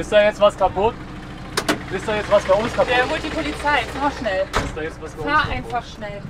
Ist da jetzt was kaputt? Ist da jetzt was bei uns kaputt? Der holt die Polizei. Fahr schnell. Ist da jetzt was bei uns Fahr kaputt? einfach schnell.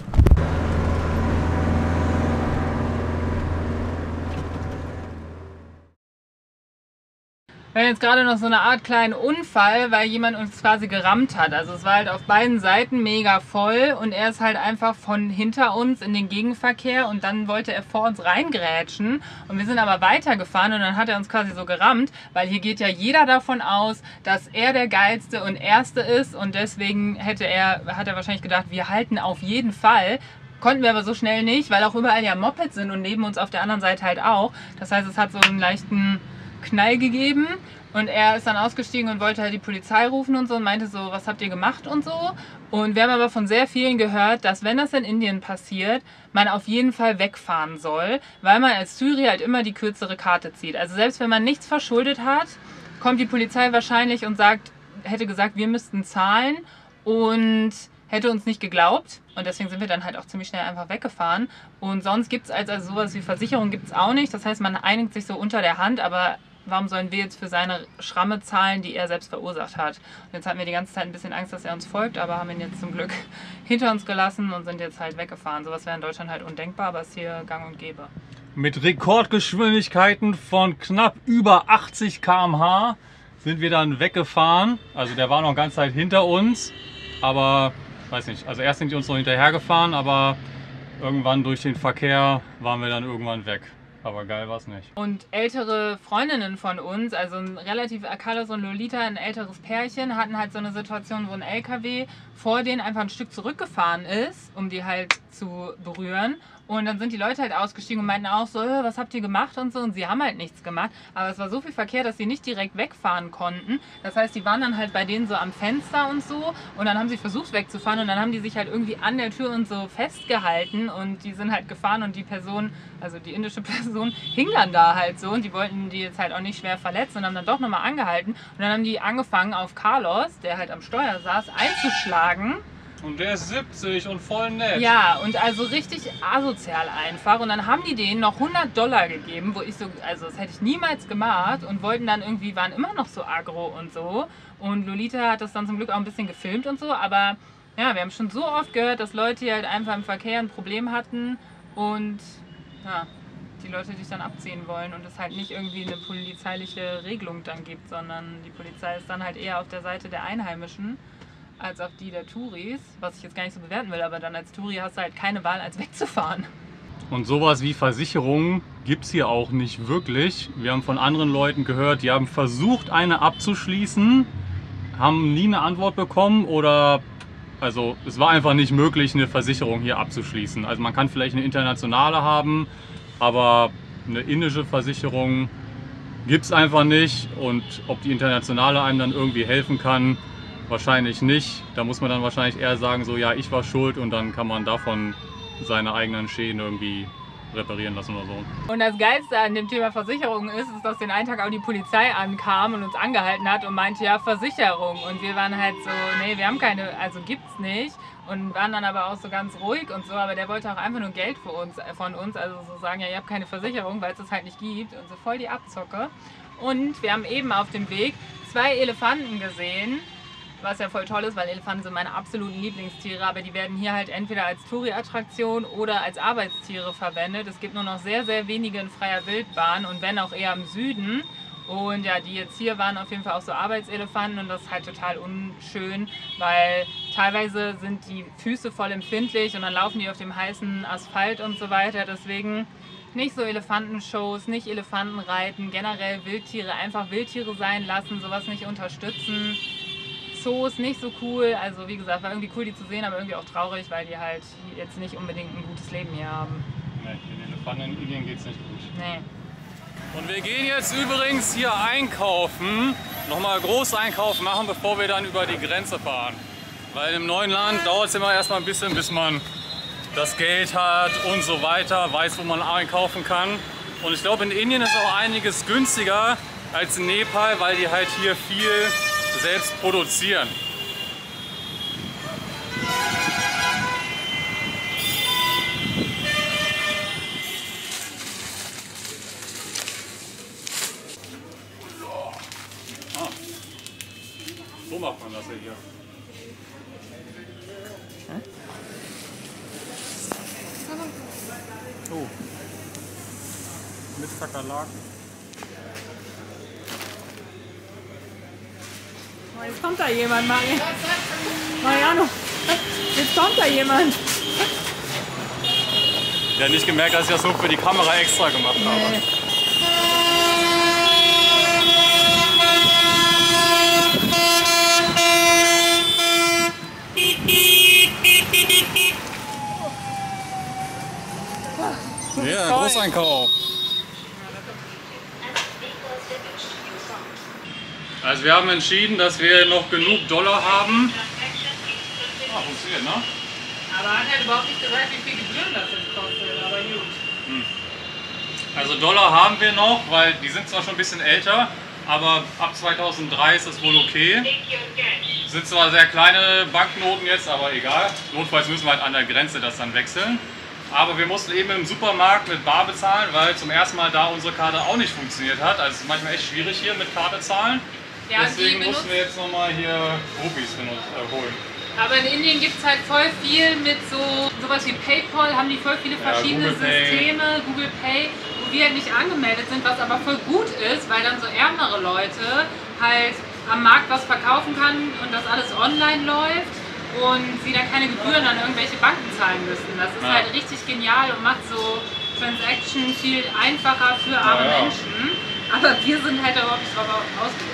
Wir haben jetzt gerade noch so eine Art kleinen Unfall, weil jemand uns quasi gerammt hat. Also es war halt auf beiden Seiten mega voll und er ist halt einfach von hinter uns in den Gegenverkehr und dann wollte er vor uns reingrätschen und wir sind aber weitergefahren und dann hat er uns quasi so gerammt, weil hier geht ja jeder davon aus, dass er der geilste und erste ist und deswegen hätte er, hat er wahrscheinlich gedacht, wir halten auf jeden Fall. Konnten wir aber so schnell nicht, weil auch überall ja Mopeds sind und neben uns auf der anderen Seite halt auch. Das heißt, es hat so einen leichten Knall gegeben und er ist dann ausgestiegen und wollte halt die Polizei rufen und so und meinte so, was habt ihr gemacht und so. Und wir haben aber von sehr vielen gehört, dass wenn das in Indien passiert, man auf jeden Fall wegfahren soll, weil man als Syri halt immer die kürzere Karte zieht. Also selbst wenn man nichts verschuldet hat, kommt die Polizei wahrscheinlich und sagt, hätte gesagt, wir müssten zahlen und hätte uns nicht geglaubt. Und deswegen sind wir dann halt auch ziemlich schnell einfach weggefahren. Und sonst gibt es also, also sowas wie Versicherung gibt es auch nicht. Das heißt, man einigt sich so unter der Hand, aber warum sollen wir jetzt für seine Schramme zahlen, die er selbst verursacht hat? Und jetzt hatten wir die ganze Zeit ein bisschen Angst, dass er uns folgt, aber haben ihn jetzt zum Glück hinter uns gelassen und sind jetzt halt weggefahren. Sowas wäre in Deutschland halt undenkbar, aber ist hier gang und gäbe. Mit Rekordgeschwindigkeiten von knapp über 80 km/h sind wir dann weggefahren. Also der war noch ganz Zeit hinter uns, aber weiß nicht. Also erst sind die uns noch hinterhergefahren, aber irgendwann durch den Verkehr waren wir dann irgendwann weg. Aber geil war es nicht. Und ältere Freundinnen von uns, also ein relativ Carlos und Lolita, ein älteres Pärchen, hatten halt so eine Situation, wo ein LKW vor denen einfach ein Stück zurückgefahren ist, um die halt zu berühren. Und dann sind die Leute halt ausgestiegen und meinten auch so, "Äh, was habt ihr gemacht und so. Und sie haben halt nichts gemacht. Aber es war so viel Verkehr, dass sie nicht direkt wegfahren konnten. Das heißt, die waren dann halt bei denen so am Fenster und so. Und dann haben sie versucht wegzufahren. Und dann haben die sich halt irgendwie an der Tür und so festgehalten. Und die sind halt gefahren und die Person, also die indische Person, hing dann da halt so. Und die wollten die jetzt halt auch nicht schwer verletzen und haben dann doch nochmal angehalten. Und dann haben die angefangen auf Carlos, der halt am Steuer saß, einzuschlagen. Und der ist 70 und voll nett. Ja, und also richtig asozial einfach. Und dann haben die denen noch 100 Dollar gegeben, wo ich so, also das hätte ich niemals gemacht und wollten dann irgendwie, waren immer noch so aggro und so. Und Lolita hat das dann zum Glück auch ein bisschen gefilmt und so, aber ja, wir haben schon so oft gehört, dass Leute hier halt einfach im Verkehr ein Problem hatten und ja, die Leute dich dann abziehen wollen und es halt nicht irgendwie eine polizeiliche Regelung dann gibt, sondern die Polizei ist dann halt eher auf der Seite der Einheimischen als auf die der Touris, was ich jetzt gar nicht so bewerten will, aber dann als Touri hast du halt keine Wahl, als wegzufahren. Und sowas wie Versicherungen gibt es hier auch nicht wirklich. Wir haben von anderen Leuten gehört, die haben versucht, eine abzuschließen, haben nie eine Antwort bekommen oder also es war einfach nicht möglich, eine Versicherung hier abzuschließen. Also man kann vielleicht eine internationale haben, aber eine indische Versicherung gibt es einfach nicht. Und ob die internationale einem dann irgendwie helfen kann, wahrscheinlich nicht. Da muss man dann wahrscheinlich eher sagen, so ja, ich war schuld und dann kann man davon seine eigenen Schäden irgendwie reparieren lassen oder so. Und das Geilste an dem Thema Versicherung ist, ist, dass den einen Tag auch die Polizei ankam und uns angehalten hat und meinte, ja, Versicherung. Und wir waren halt so, nee, wir haben keine, also gibt's nicht. Und waren dann aber auch so ganz ruhig und so, aber der wollte auch einfach nur Geld für uns, von uns, also so sagen, ja, ihr habt keine Versicherung, weil es das halt nicht gibt und so voll die Abzocke. Und wir haben eben auf dem Weg zwei Elefanten gesehen, was ja voll toll ist, weil Elefanten sind meine absoluten Lieblingstiere, aber die werden hier halt entweder als Touri-Attraktion oder als Arbeitstiere verwendet. Es gibt nur noch sehr, sehr wenige in freier Wildbahn und wenn auch eher im Süden. Und ja, die jetzt hier waren auf jeden Fall auch so Arbeitselefanten und das ist halt total unschön, weil teilweise sind die Füße voll empfindlich und dann laufen die auf dem heißen Asphalt und so weiter. Deswegen nicht so Elefantenshows, nicht Elefantenreiten, generell Wildtiere, einfach Wildtiere sein lassen, sowas nicht unterstützen. Zoos nicht so cool. Also wie gesagt, war irgendwie cool, die zu sehen, aber irgendwie auch traurig, weil die halt jetzt nicht unbedingt ein gutes Leben hier haben. Nee, den Elefanten in Indien geht's nicht gut. Nee. Und wir gehen jetzt übrigens hier einkaufen, nochmal Großeinkauf machen, bevor wir dann über die Grenze fahren. Weil im neuen Land dauert es immer erstmal ein bisschen, bis man das Geld hat und so weiter, weiß, wo man einkaufen kann. Und ich glaube, in Indien ist auch einiges günstiger als in Nepal, weil die halt hier viel selbst produzieren. macht man das ja hier. Oh. Mit Kakerlaken. Jetzt kommt da jemand, Mari. Mariano, jetzt kommt da jemand. Der hat nicht gemerkt, dass ich das so für die Kamera extra gemacht habe. Nee. Ja. Großeinkauf. Also wir haben entschieden, dass wir noch genug Dollar haben. Ah, funktioniert, ne? Aber hat halt überhaupt nicht gesagt, wie viel Gebühren das jetzt kostet, aber gut. Also Dollar haben wir noch, weil die sind zwar schon ein bisschen älter, aber ab 2003 ist das wohl okay. Sind zwar sehr kleine Banknoten jetzt, aber egal. Notfalls müssen wir halt an der Grenze das dann wechseln. Aber wir mussten eben im Supermarkt mit Bar bezahlen, weil zum ersten Mal da unsere Karte auch nicht funktioniert hat. Also es ist manchmal echt schwierig hier mit Karte zahlen. Ja, Deswegen die mussten wir jetzt nochmal hier Rupees äh, holen. Aber in Indien gibt es halt voll viel mit so sowas wie PayPal, haben die voll viele Ja, verschiedene Google Pay. Systeme, Google Pay, wo wir halt nicht angemeldet sind, was aber voll gut ist, weil dann so ärmere Leute halt am Markt was verkaufen kann und das alles online läuft und sie dann keine Gebühren an irgendwelche Banken zahlen müssen. Das ist Ja. halt richtig genial und macht so Transaction viel einfacher für arme Ja. Menschen. Aber wir sind halt überhaupt nicht drauf ausgelegt.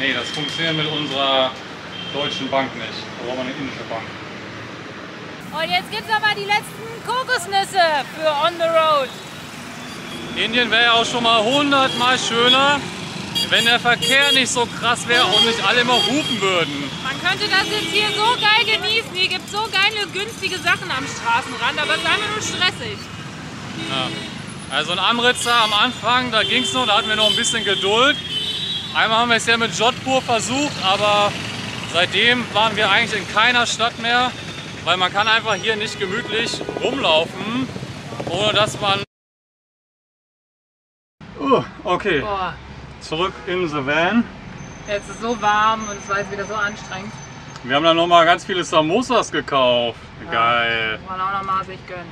Nee, das funktioniert mit unserer deutschen Bank nicht. Da brauchen wir eine indische Bank. Und jetzt gibt's aber die letzten Kokosnüsse für On the Road. Indien wäre ja auch schon mal hundertmal schöner, wenn der Verkehr nicht so krass wäre und nicht alle immer hupen würden. Man könnte das jetzt hier so geil genießen. Hier gibt's so geile, günstige Sachen am Straßenrand, aber es ist einfach nur stressig. Also in Amritsar am Anfang, da ging es noch, da hatten wir noch ein bisschen Geduld. Einmal haben wir es ja mit Jodhpur versucht, aber seitdem waren wir eigentlich in keiner Stadt mehr, weil man kann einfach hier nicht gemütlich rumlaufen, ohne dass man... Oh, okay, Boah, zurück in the van. jetzt ist es so warm und es war jetzt wieder so anstrengend. Wir haben dann noch mal ganz viele Samosas gekauft. Geil. Muss man auch noch mal sich gönnen.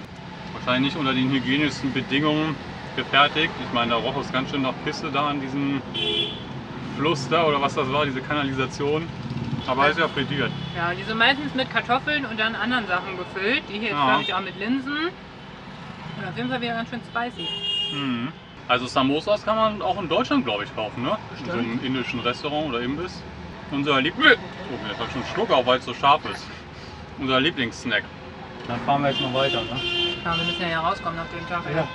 Wahrscheinlich nicht unter den hygienischsten Bedingungen gefertigt. Ich meine, da roch es ganz schön nach Pisse da an diesem Fluss da oder was das war, diese Kanalisation. Aber ist ja frittiert. Ja, die sind meistens mit Kartoffeln und dann anderen Sachen gefüllt. Die hier jetzt, Ja. glaube ich, auch mit Linsen. Und auf jeden Fall wieder ganz schön spicy. Mhm. Also Samosas kann man auch in Deutschland, glaube ich, kaufen, ne? In so einem indischen Restaurant oder Imbiss. Unser Lieblings... Oh, jetzt habe ich schon einen Schluck auf, weil es so scharf ist. Unser Lieblingssnack. Dann fahren wir jetzt noch weiter, ne? Ja, wir müssen ja hier rauskommen nach dem Tag. Ja.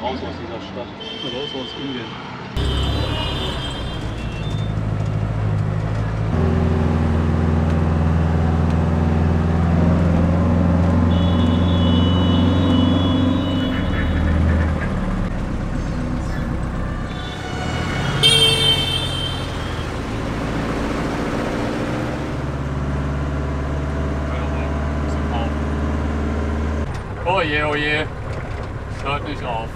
Raus aus dieser Stadt. Raus aus Indien. Oh je, oh je. Hört nicht auf.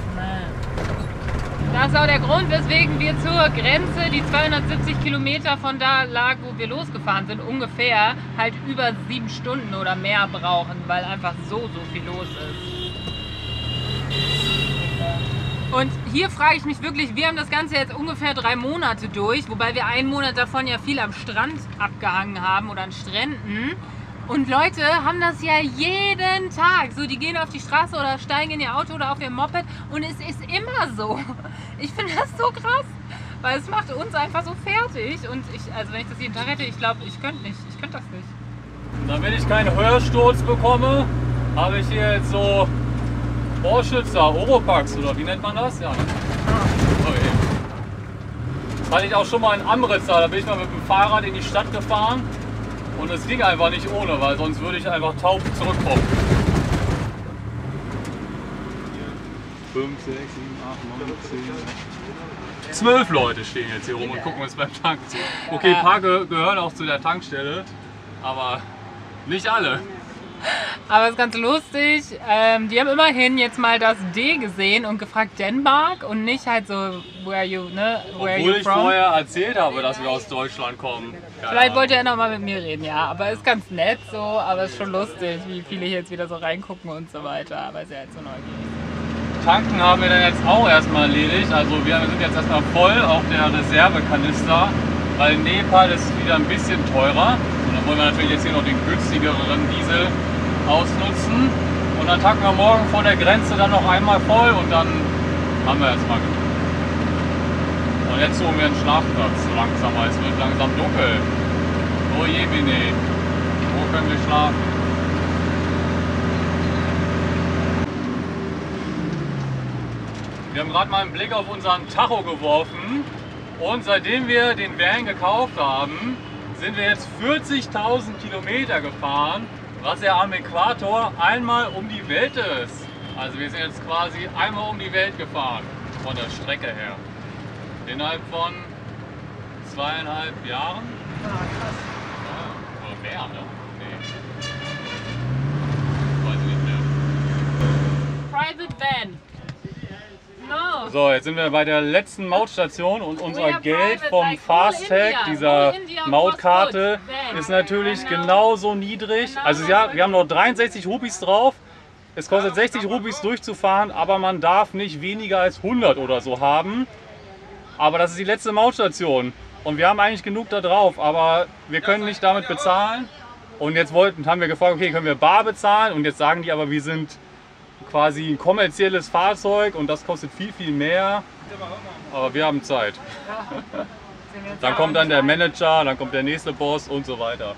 Das ist auch der Grund, weswegen wir zur Grenze, die 270 Kilometer von da lag, wo wir losgefahren sind, ungefähr halt über sieben Stunden oder mehr brauchen, weil einfach so, so viel los ist. Und hier frage ich mich wirklich, wir haben das Ganze jetzt ungefähr drei Monate durch, wobei wir einen Monat davon ja viel am Strand abgehangen haben oder an Stränden. Und Leute haben das ja jeden Tag. So, die gehen auf die Straße oder steigen in ihr Auto oder auf ihr Moped und es ist immer so. Ich finde das so krass, weil es macht uns einfach so fertig. Und ich, also wenn ich das jeden Tag hätte, ich glaube, ich könnte nicht. Ich könnte das nicht. Damit ich keinen Hörsturz bekomme, habe ich hier jetzt so Ohrschützer, Oropax oder wie nennt man das? Ja. Okay. Das hatte ich auch schon mal in Amritsar, da bin ich mal mit dem Fahrrad in die Stadt gefahren und es ging einfach nicht ohne, weil sonst würde ich einfach taub zurückkommen. 5, 6, 7, 8, 9, 10. Zwölf Leute stehen jetzt hier rum und gucken uns beim Tanken zu. Okay, ein paar ge gehören auch zu der Tankstelle, aber nicht alle. Aber es ist ganz lustig. Ähm, die haben immerhin jetzt mal das D gesehen und gefragt Denmark und nicht halt so, where you, ne, where Obwohl you ich from. vorher erzählt habe, dass wir aus Deutschland kommen. Keine Vielleicht wollte er noch mal mit mir reden, ja. Aber ist ganz nett so, aber ist schon lustig, wie viele hier jetzt wieder so reingucken und so weiter. Aber ist ja halt so neugierig. Tanken haben wir dann jetzt auch erstmal erledigt. Also wir sind jetzt erstmal voll auf der Reservekanister, weil Nepal ist wieder ein bisschen teurer. Dann wollen wir natürlich jetzt hier noch den günstigeren Diesel ausnutzen. Und dann tanken wir morgen vor der Grenze dann noch einmal voll und dann haben wir erstmal genug. Und jetzt suchen wir einen Schlafplatz langsam, weil es wird langsam dunkel. Oh je, Bene. Wo können wir schlafen? Wir haben gerade mal einen Blick auf unseren Tacho geworfen und seitdem wir den Van gekauft haben, sind wir jetzt 40.000 Kilometer gefahren, was ja am Äquator einmal um die Welt ist. Also wir sind jetzt quasi einmal um die Welt gefahren, von der Strecke her. Innerhalb von zweieinhalb Jahren. Ja, Oder mehr, ne? Nee. Weiß ich nicht mehr. Private Van. So, jetzt sind wir bei der letzten Mautstation und unser Geld vom Fastag, dieser Mautkarte, ist natürlich Genau. genauso niedrig. Genau. Also ja, wir haben noch 63 Rupees drauf. Es kostet 60 Rupees durchzufahren, aber man darf nicht weniger als 100 oder so haben. Aber das ist die letzte Mautstation und wir haben eigentlich genug da drauf, aber wir können nicht damit bezahlen. Und jetzt wollten, haben wir gefragt, okay, können wir bar bezahlen? Und jetzt sagen die aber, wir sind quasi ein kommerzielles Fahrzeug und das kostet viel, viel mehr. Aber wir haben Zeit. Dann kommt dann der Manager, dann kommt der nächste Boss und so weiter.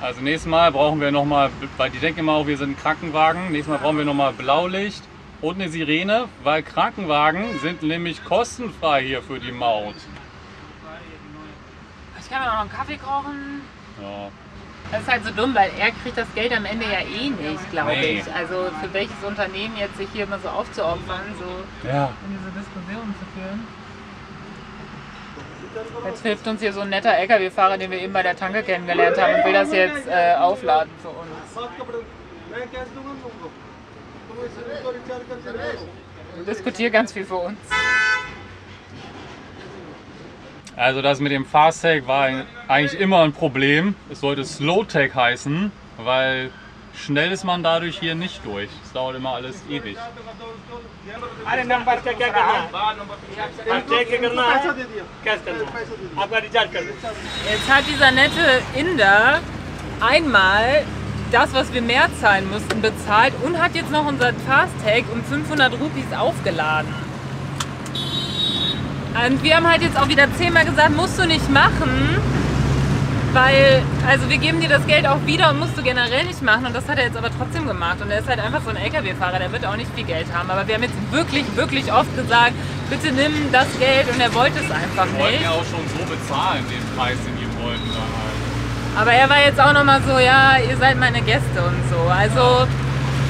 Also nächstes Mal brauchen wir nochmal, weil die denken immer auch, wir sind ein Krankenwagen. Nächstes Mal brauchen wir nochmal Blaulicht und eine Sirene, weil Krankenwagen sind nämlich kostenfrei hier für die Maut. Ich kann mir noch einen Kaffee kochen. Ja. Das ist halt so dumm, weil er kriegt das Geld am Ende ja eh nicht, glaube Nee. ich. Also für welches Unternehmen jetzt sich hier immer so aufzuopfern, so ja. in diese Diskussion zu führen. Jetzt hilft uns hier so ein netter LKW-Fahrer, den wir eben bei der Tanke kennengelernt haben und will das jetzt äh, aufladen für uns. Diskutiert ganz viel für uns. Also das mit dem Fast Tag war eigentlich immer ein Problem. Es sollte Slow Tag heißen, weil schnell ist man dadurch hier nicht durch. Es dauert immer alles ewig. Jetzt hat dieser nette Inder einmal das, was wir mehr zahlen mussten, bezahlt und hat jetzt noch unser Fast Tag um 500 Rupees aufgeladen. Und wir haben halt jetzt auch wieder zehnmal gesagt, musst du nicht machen, weil, also wir geben dir das Geld auch wieder und musst du generell nicht machen. Und das hat er jetzt aber trotzdem gemacht. Und er ist halt einfach so ein LKW-Fahrer, der wird auch nicht viel Geld haben. Aber wir haben jetzt wirklich, wirklich oft gesagt, bitte nimm das Geld und er wollte es einfach Wir wollten nicht. ja auch schon so bezahlen, den Preis, den die wollten dann halt. Aber er war jetzt auch nochmal so, ja, ihr seid meine Gäste und so. Also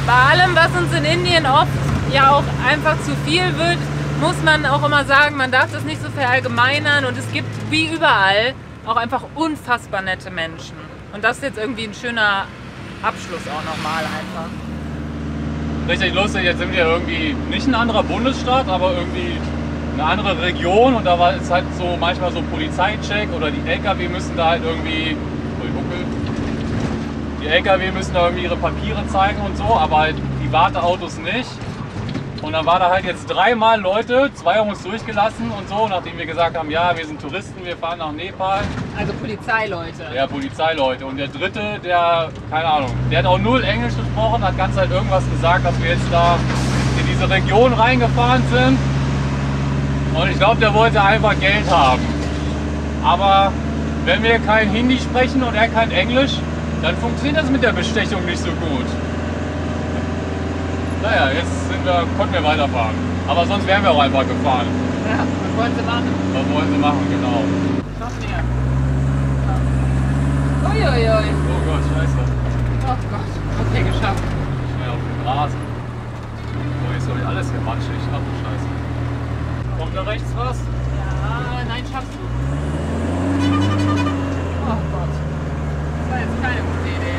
bei allem, was uns in Indien oft ja auch einfach zu viel wird, muss man auch immer sagen, man darf das nicht so verallgemeinern und es gibt wie überall auch einfach unfassbar nette Menschen. Und das ist jetzt irgendwie ein schöner Abschluss auch nochmal einfach. Richtig lustig, jetzt sind wir irgendwie nicht ein anderer Bundesstaat, aber irgendwie eine andere Region und da war es halt so manchmal so Polizeicheck oder die LKW müssen da halt irgendwie. Die LKW müssen da irgendwie ihre Papiere zeigen und so, aber halt die Warteautos nicht. Und dann waren da halt jetzt dreimal Leute, zwei haben uns durchgelassen und so, nachdem wir gesagt haben, ja, wir sind Touristen, wir fahren nach Nepal. Also Polizeileute. Ja, Polizeileute. Und der dritte, der, keine Ahnung, der hat auch null Englisch gesprochen, hat ganz halt irgendwas gesagt, dass wir jetzt da in diese Region reingefahren sind. Und ich glaube, der wollte einfach Geld haben. Aber wenn wir kein Hindi sprechen und er kein Englisch, dann funktioniert das mit der Bestechung nicht so gut. Naja, jetzt sind wir, konnten wir weiterfahren. Aber sonst wären wir auch einfach gefahren. Ja, was wollen sie machen? Was wollen sie machen, genau. Noch mehr. Uiuiui. Oh Gott, scheiße. Oh Gott. Okay, geschafft. Schnell auf den Rasen. Oh, jetzt habe ich alles hier matschig. Ach du Scheiße. Kommt da rechts was? Ja, nein, schaffst du. Oh Gott. Das war jetzt keine gute Idee.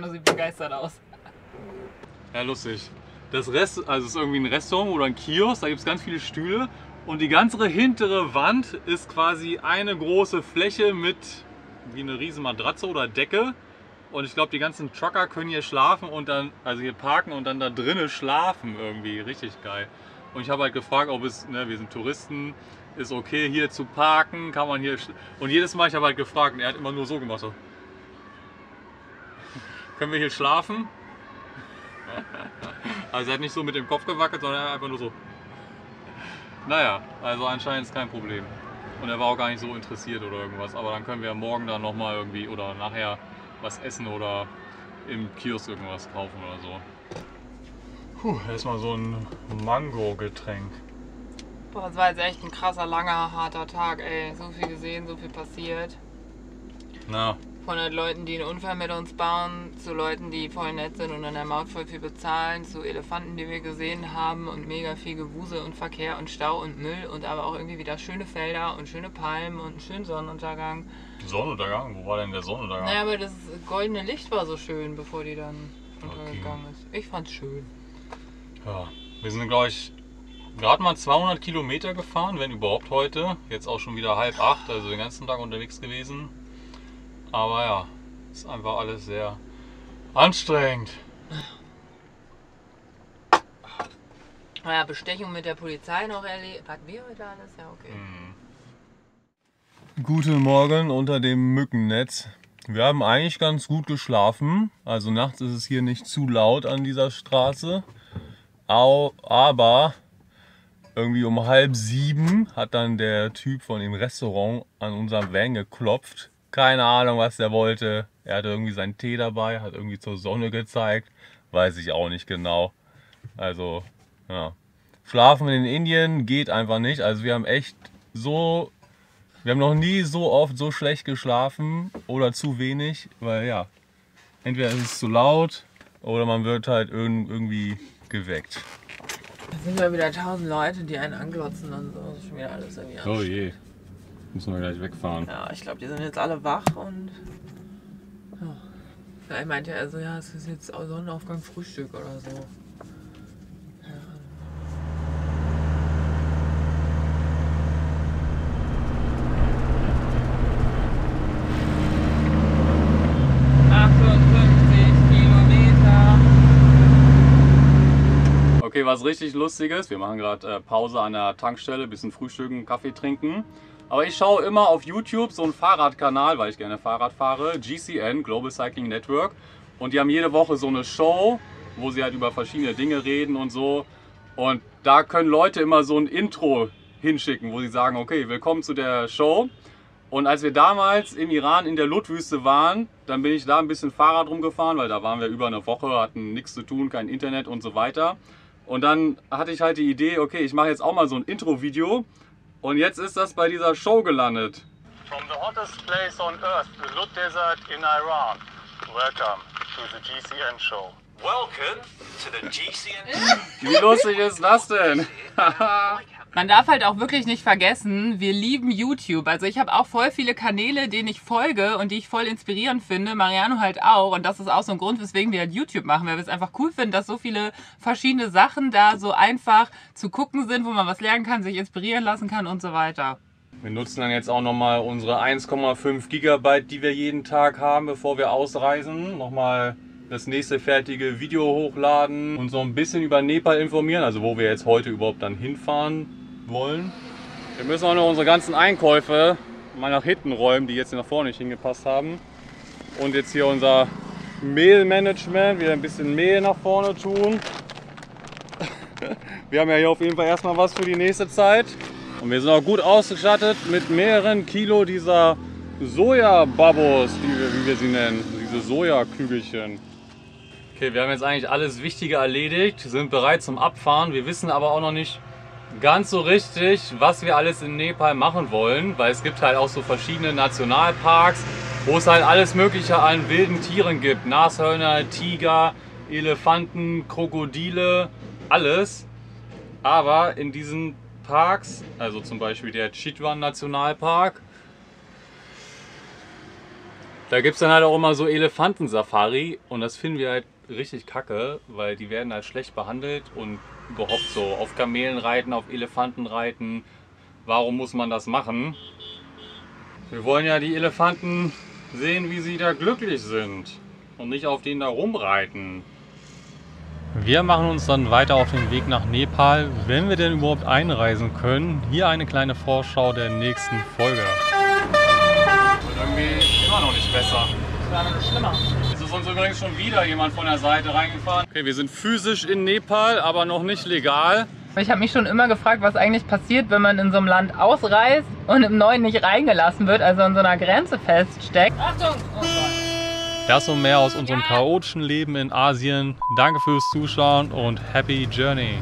Mariano sieht begeistert aus. Ja, lustig. Das Rest, also ist irgendwie ein Restaurant oder ein Kiosk, da gibt es ganz viele Stühle und die ganze hintere Wand ist quasi eine große Fläche mit wie eine riesen Matratze oder Decke. Und ich glaube, die ganzen Trucker können hier schlafen und dann, also hier parken und dann da drinnen schlafen irgendwie. Richtig geil. Und ich habe halt gefragt, ob es, ne, wir sind Touristen, ist okay hier zu parken, kann man hier. Und jedes Mal, ich habe halt gefragt und er hat immer nur so gemacht. So. Können wir hier schlafen? Also er hat nicht so mit dem Kopf gewackelt, sondern einfach nur so. Naja, also anscheinend ist kein Problem. Und er war auch gar nicht so interessiert oder irgendwas. Aber dann können wir morgen dann nochmal irgendwie oder nachher was essen oder im Kiosk irgendwas kaufen oder so. Puh, erstmal so ein Mango-Getränk. Boah, das war jetzt echt ein krasser, langer, harter Tag, ey. So viel gesehen, so viel passiert. Na, Von den Leuten, die einen Unfall mit uns bauen, zu Leuten, die voll nett sind und an der Maut voll viel bezahlen, zu Elefanten, die wir gesehen haben und mega viel Gewusel und Verkehr und Stau und Müll und aber auch irgendwie wieder schöne Felder und schöne Palmen und einen schönen Sonnenuntergang. Sonnenuntergang? Wo war denn der Sonnenuntergang? Naja, aber das goldene Licht war so schön, bevor die dann untergegangen ist. Ich fand's schön. Ja, wir sind, glaube ich, gerade mal 200 Kilometer gefahren, wenn überhaupt heute. Jetzt auch schon wieder halb acht, also den ganzen Tag unterwegs gewesen. Aber ja, ist einfach alles sehr anstrengend. Naja, Bestechung mit der Polizei noch erlebt. Hatten wir heute alles? Ja, okay. Guten Morgen unter dem Mückennetz. Wir haben eigentlich ganz gut geschlafen. Also nachts ist es hier nicht zu laut an dieser Straße. Au, aber irgendwie um halb sieben hat dann der Typ von dem Restaurant an unserem Van geklopft. Keine Ahnung, was er wollte. Er hatte irgendwie seinen Tee dabei, hat irgendwie zur Sonne gezeigt. Weiß ich auch nicht genau. Also, ja. Schlafen in Indien geht einfach nicht. Also wir haben echt so wir haben noch nie so oft so schlecht geschlafen oder zu wenig, weil ja, entweder ist es zu laut oder man wird halt irg- irgendwie geweckt. Da sind ja wieder tausend Leute, die einen anglotzen und so. Das ist schon wieder alles irgendwie Oh anstrengend. je, müssen wir gleich wegfahren. Ja, ich glaube, die sind jetzt alle wach und. Ja. Vielleicht meinte er so, ja, es ist jetzt Sonnenaufgang Frühstück oder so. Ja. 58 Kilometer. Okay, was richtig lustiges, wir machen gerade äh, Pause an der Tankstelle, bisschen frühstücken, Kaffee trinken. Aber ich schaue immer auf YouTube so einen Fahrradkanal, weil ich gerne Fahrrad fahre, GCN, Global Cycling Network. Und die haben jede Woche so eine Show, wo sie halt über verschiedene Dinge reden und so. Und da können Leute immer so ein Intro hinschicken, wo sie sagen, okay, willkommen zu der Show. Und als wir damals im Iran in der Lutwüste waren, dann bin ich da ein bisschen Fahrrad rumgefahren, weil da waren wir über eine Woche, hatten nichts zu tun, kein Internet und so weiter. Und dann hatte ich halt die Idee, okay, ich mache jetzt auch mal so ein Intro-Video. Und jetzt ist das bei dieser Show gelandet. From the hottest place on earth, the Lut Desert in Iran. Welcome to the GCN Show. Welcome to the GCN. Wie lustig ist das denn? Man darf halt auch wirklich nicht vergessen, wir lieben YouTube. Also ich habe auch voll viele Kanäle, denen ich folge und die ich voll inspirierend finde. Mariano halt auch. Und das ist auch so ein Grund, weswegen wir halt YouTube machen, weil wir es einfach cool finden, dass so viele verschiedene Sachen da so einfach zu gucken sind, wo man was lernen kann, sich inspirieren lassen kann und so weiter. Wir nutzen dann jetzt auch nochmal unsere 1,5 Gigabyte, die wir jeden Tag haben, bevor wir ausreisen. Nochmal das nächste fertige Video hochladen und so ein bisschen über Nepal informieren, also wo wir jetzt heute überhaupt dann hinfahren wollen. Wir müssen auch noch unsere ganzen Einkäufe mal nach hinten räumen, die jetzt nach vorne nicht hingepasst haben. Und jetzt hier unser Mehlmanagement, wieder ein bisschen Mehl nach vorne tun. Wir haben ja hier auf jeden Fall erstmal was für die nächste Zeit. Und wir sind auch gut ausgestattet mit mehreren Kilo dieser Sojababos, die wir, wie wir sie nennen, diese Sojakügelchen. Okay, wir haben jetzt eigentlich alles Wichtige erledigt, sind bereit zum Abfahren. Wir wissen aber auch noch nicht ganz so richtig, was wir alles in Nepal machen wollen, weil es gibt halt auch so verschiedene Nationalparks, wo es halt alles Mögliche an wilden Tieren gibt. Nashörner, Tiger, Elefanten, Krokodile, alles. Aber in diesen Parks, also zum Beispiel der Chitwan Nationalpark, Da gibt es dann halt auch immer so Elefantensafari und das finden wir halt richtig kacke, weil die werden halt schlecht behandelt und überhaupt so auf Kamelen reiten, auf Elefanten reiten. Warum muss man das machen? Wir wollen ja die Elefanten sehen, wie sie da glücklich sind und nicht auf denen da rumreiten. Wir machen uns dann weiter auf den Weg nach Nepal, wenn wir denn überhaupt einreisen können. Hier eine kleine Vorschau der nächsten Folge. Und irgendwie immer noch nicht besser. War aber noch schlimmer. Ist uns übrigens schon wieder jemand von der Seite reingefahren. Okay, wir sind physisch in Nepal, aber noch nicht legal. Ich habe mich schon immer gefragt, was eigentlich passiert, wenn man in so einem Land ausreist und im neuen nicht reingelassen wird, also an so einer Grenze feststeckt. Achtung! Oh. Das und mehr aus unserem chaotischen Leben in Asien. Danke fürs Zuschauen und happy journey.